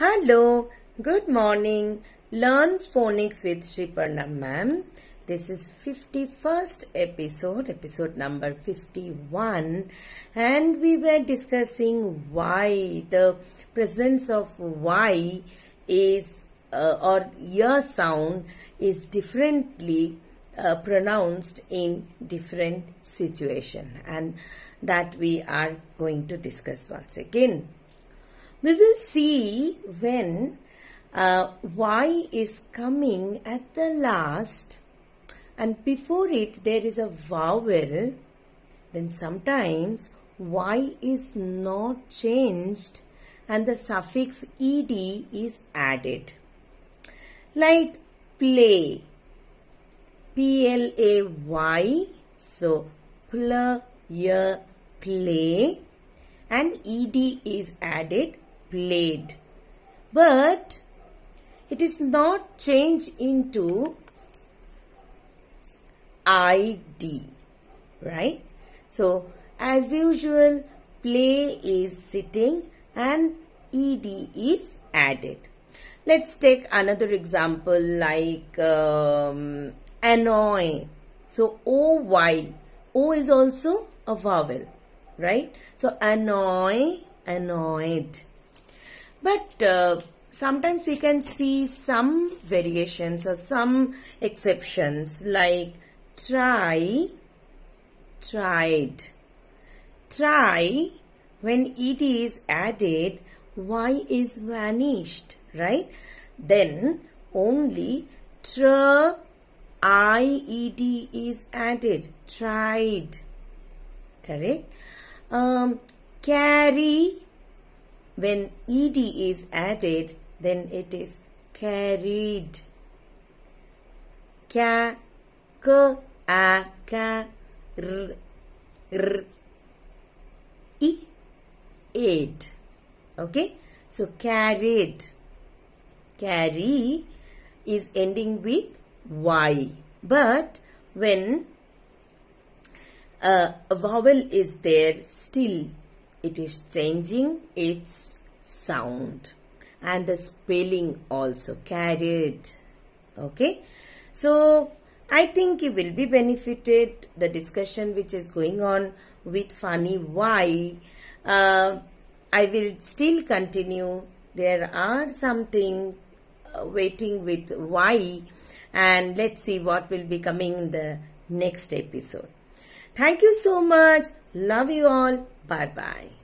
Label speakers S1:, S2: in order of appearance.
S1: Hello, good morning. Learn phonics with Sriparna ma'am. This is 51st episode, episode number 51 and we were discussing why the presence of y is uh, or your sound is differently uh, pronounced in different situation and that we are going to discuss once again we will see when uh, y is coming at the last. And before it there is a vowel. Then sometimes y is not changed and the suffix ed is added. Like play. P l a y. So play play. And ed is added played. But it is not changed into ID, right? So, as usual, play is sitting and ed is added. Let's take another example like um, annoy. So, OY. O is also a vowel, right? So, annoy, annoyed. But uh, sometimes we can see some variations or some exceptions like try, tried. Try, when it is added, y is vanished, right? Then only tr, ied is added, tried. Correct? Um, carry, when ed is added then it is carried. Ka k a ka r r i aid. Okay? So carried. Carry is ending with y. But when uh, a vowel is there still it is changing its sound and the spelling also carried. Okay? So i think you will be benefited the discussion which is going on with funny why uh, i will still continue. There are something uh, waiting with why and let's see what will be coming in the next episode. Thank you so much. Love you all. Bye bye.